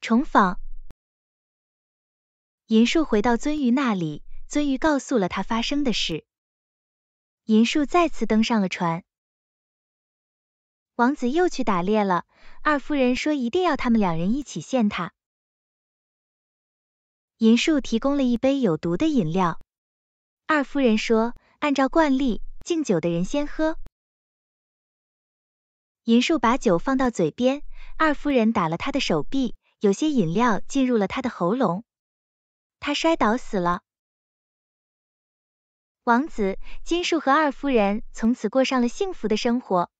重访。银树回到鳟鱼那里，鳟鱼告诉了他发生的事。银树再次登上了船。王子又去打猎了。二夫人说一定要他们两人一起献他。银树提供了一杯有毒的饮料。二夫人说，按照惯例，敬酒的人先喝。银树把酒放到嘴边，二夫人打了他的手臂，有些饮料进入了他的喉咙，他摔倒死了。王子、金树和二夫人从此过上了幸福的生活。